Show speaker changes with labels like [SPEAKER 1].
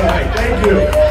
[SPEAKER 1] thank you.